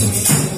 Música